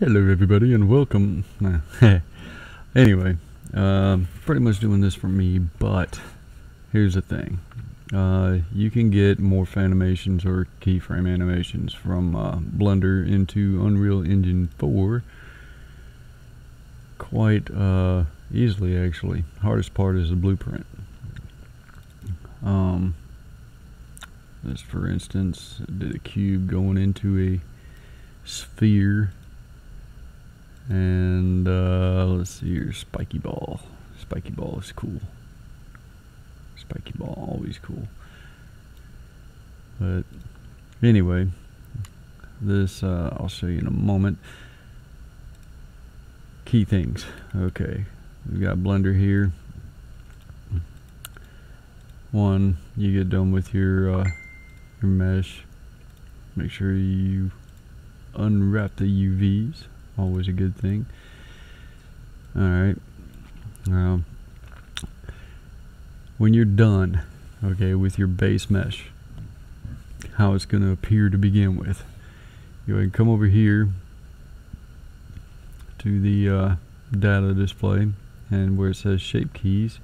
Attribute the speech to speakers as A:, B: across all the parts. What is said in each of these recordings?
A: Hello, everybody, and welcome. anyway, um, pretty much doing this for me, but here's the thing. Uh, you can get morph animations or keyframe animations from uh, Blender into Unreal Engine 4 quite uh, easily, actually. Hardest part is the blueprint. Um, this, for instance, did a cube going into a sphere and uh, let's see here, spiky ball. Spiky ball is cool. Spiky ball, always cool. But anyway, this uh, I'll show you in a moment. Key things. Okay, we've got Blender here. One, you get done with your uh, your mesh. Make sure you unwrap the UVs always a good thing. Alright. Um, when you're done, okay, with your base mesh, how it's going to appear to begin with, you and come over here to the uh, data display and where it says shape keys,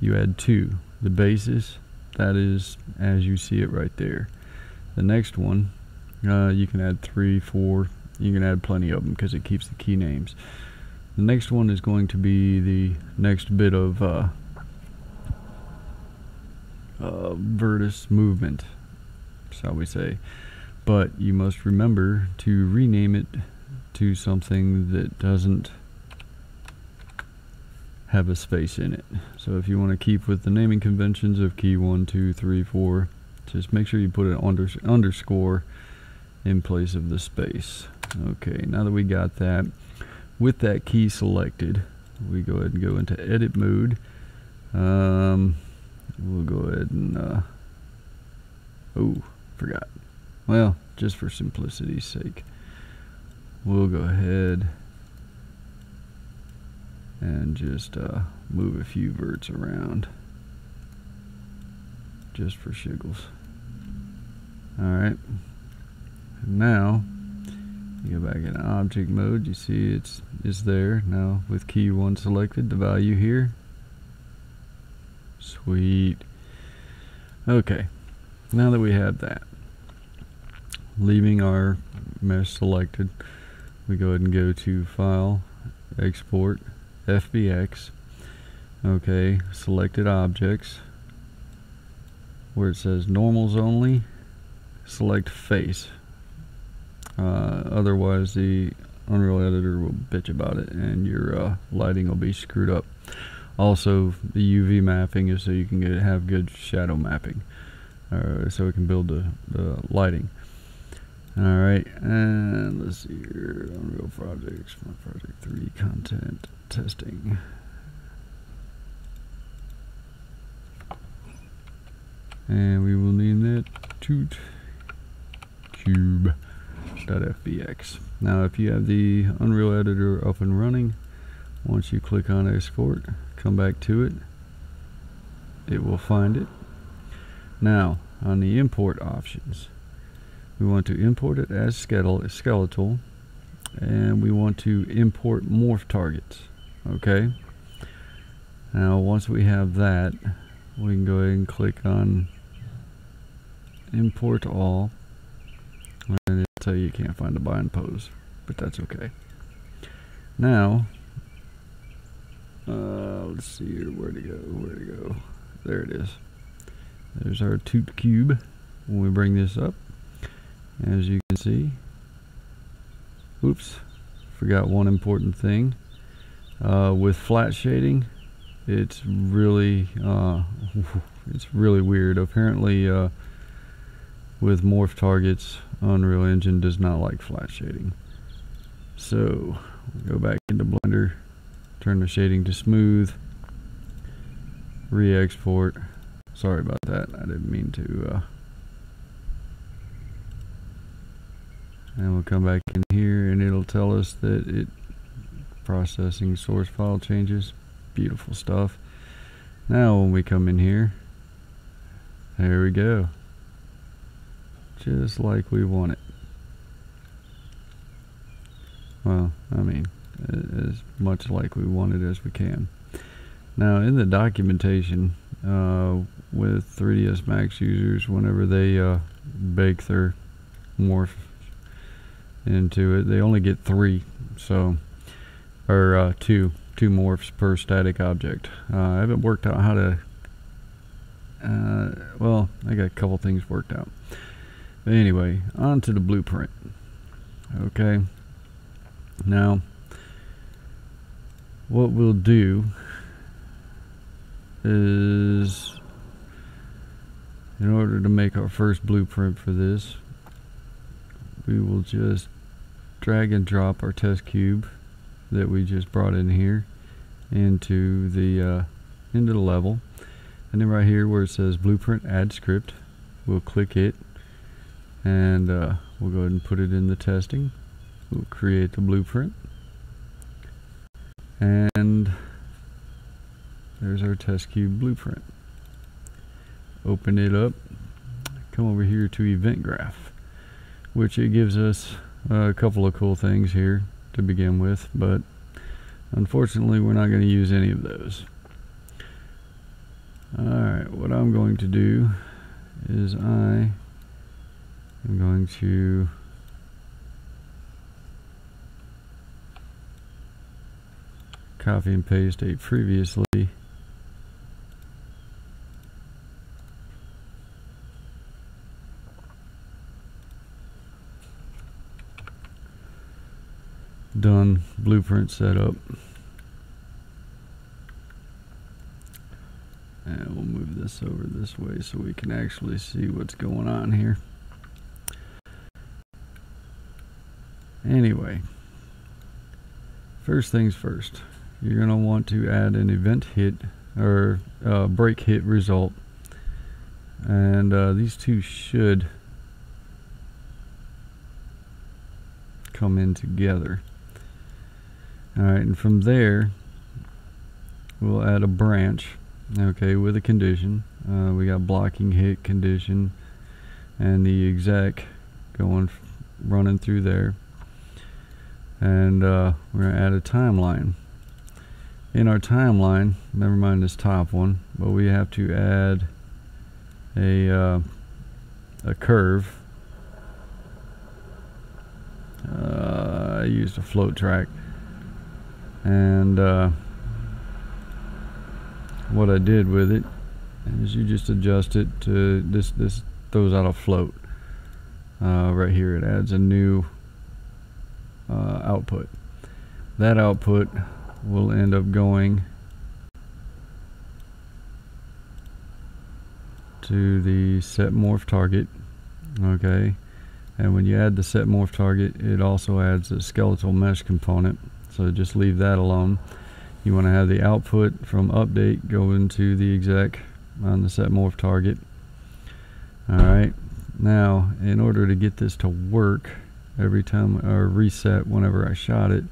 A: you add two. The basis, that is as you see it right there. The next one, uh, you can add three, four, you can add plenty of them because it keeps the key names. The next one is going to be the next bit of uh, uh, vertex movement, shall we say. But you must remember to rename it to something that doesn't have a space in it. So if you want to keep with the naming conventions of key 1, 2, 3, 4, just make sure you put an under underscore in place of the space. Okay, now that we got that, with that key selected, we go ahead and go into edit mode. Um, we'll go ahead and, uh, oh, forgot. Well, just for simplicity's sake, we'll go ahead and just uh, move a few verts around just for shiggles. Alright, now go back in object mode, you see it's is there now with key 1 selected, the value here. Sweet. Okay, now that we have that, leaving our mesh selected, we go ahead and go to File, Export, FBX. Okay, selected objects, where it says normals only, select face. Uh, otherwise, the Unreal Editor will bitch about it and your uh, lighting will be screwed up. Also, the UV mapping is so you can get, have good shadow mapping, uh, so we can build the, the lighting. Alright, and let's see here, Unreal Projects, Project 3 content testing. And we will name that Toot Cube. Now if you have the Unreal Editor up and running, once you click on export, come back to it, it will find it. Now on the import options, we want to import it as skeletal and we want to import morph targets. Okay. Now once we have that, we can go ahead and click on import all tell you you can't find the bind pose, but that's okay. Now, uh, let's see here, where to go, where to go. There it is. There's our toot cube. When we bring this up, as you can see, oops, forgot one important thing. Uh, with flat shading, it's really, uh, it's really weird. Apparently, uh, with morph targets, Unreal Engine does not like flat shading. So, go back into Blender, turn the shading to smooth, re-export. Sorry about that, I didn't mean to. Uh, and we'll come back in here and it'll tell us that it processing source file changes. Beautiful stuff. Now when we come in here, there we go just like we want it. Well, I mean, as much like we want it as we can. Now, in the documentation uh, with 3ds Max users, whenever they uh, bake their morph into it, they only get three, so or uh, two two morphs per static object. Uh, I haven't worked out how to. Uh, well, I got a couple things worked out. Anyway, on to the blueprint. Okay. Now, what we'll do is in order to make our first blueprint for this we will just drag and drop our test cube that we just brought in here into the uh, into the level and then right here where it says blueprint add script we'll click it and uh, we'll go ahead and put it in the testing we'll create the blueprint and there's our test cube blueprint. Open it up, come over here to event graph, which it gives us a couple of cool things here to begin with, but unfortunately we're not going to use any of those. Alright, what I'm going to do is I am going to copy and paste a previously done blueprint setup. And we'll move this over this way so we can actually see what's going on here. Anyway, first things first, you're going to want to add an event hit or uh, break hit result. And uh, these two should come in together. Alright, and from there, we'll add a branch, okay, with a condition. Uh, we got blocking hit condition and the exec going, running through there. And uh, we're going to add a timeline. In our timeline, never mind this top one, but we have to add a, uh, a curve. Uh, I used a float track and uh, what I did with it is you just adjust it to this this throws out a float uh, right here it adds a new output that output will end up going to the set morph target okay and when you add the set morph target it also adds a skeletal mesh component so just leave that alone. You want to have the output from update go into the exec on the set morph target. Alright, now in order to get this to work every time or reset whenever I shot it,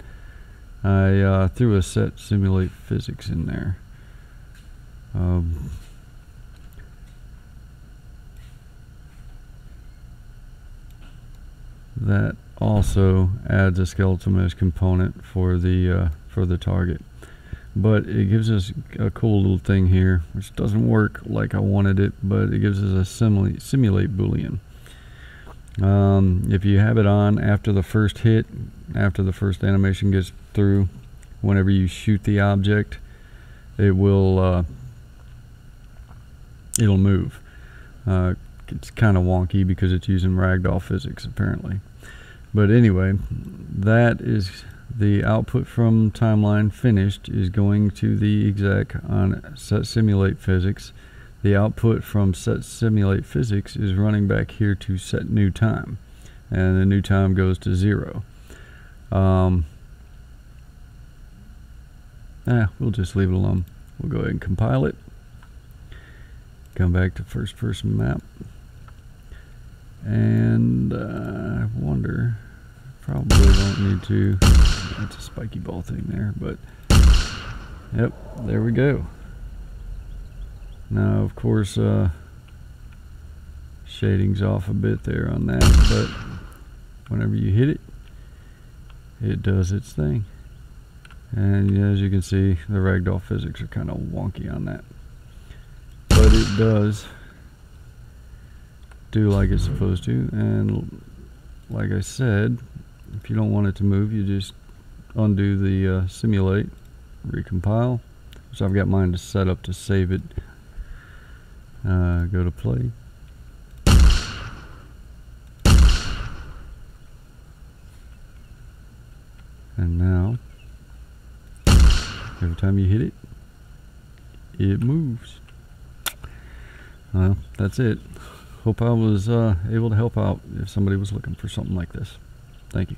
A: I uh, threw a set simulate physics in there. Um, that also adds a skeletal mesh component for the uh, for the target. But it gives us a cool little thing here which doesn't work like I wanted it but it gives us a simulate, simulate boolean um, if you have it on after the first hit after the first animation gets through whenever you shoot the object it will uh, it'll move uh, it's kind of wonky because it's using ragdoll physics apparently but anyway, that is the output from timeline finished is going to the exec on set simulate physics. The output from set simulate physics is running back here to set new time. And the new time goes to zero. Um, ah, we'll just leave it alone. We'll go ahead and compile it. Come back to first person map. And uh, I wonder, probably don't need to, that's a spiky ball thing there, but yep, there we go. Now, of course, uh, shading's off a bit there on that, but whenever you hit it, it does its thing. And as you can see, the ragdoll physics are kind of wonky on that. But it does do like it's supposed to. And like I said, if you don't want it to move, you just undo the uh, simulate, recompile. So I've got mine to set up to save it. Uh, go to play. And now, every time you hit it, it moves. Well, that's it. Hope I was uh, able to help out if somebody was looking for something like this. Thank you.